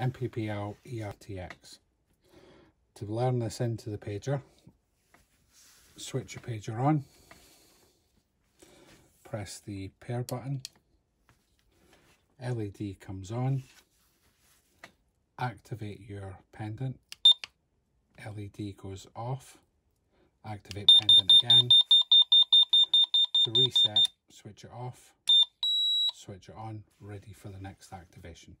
MPPL ERTX. To learn this into the pager, switch your pager on, press the pair button, LED comes on, activate your pendant, LED goes off, activate pendant again, to reset switch it off, switch it on, ready for the next activation.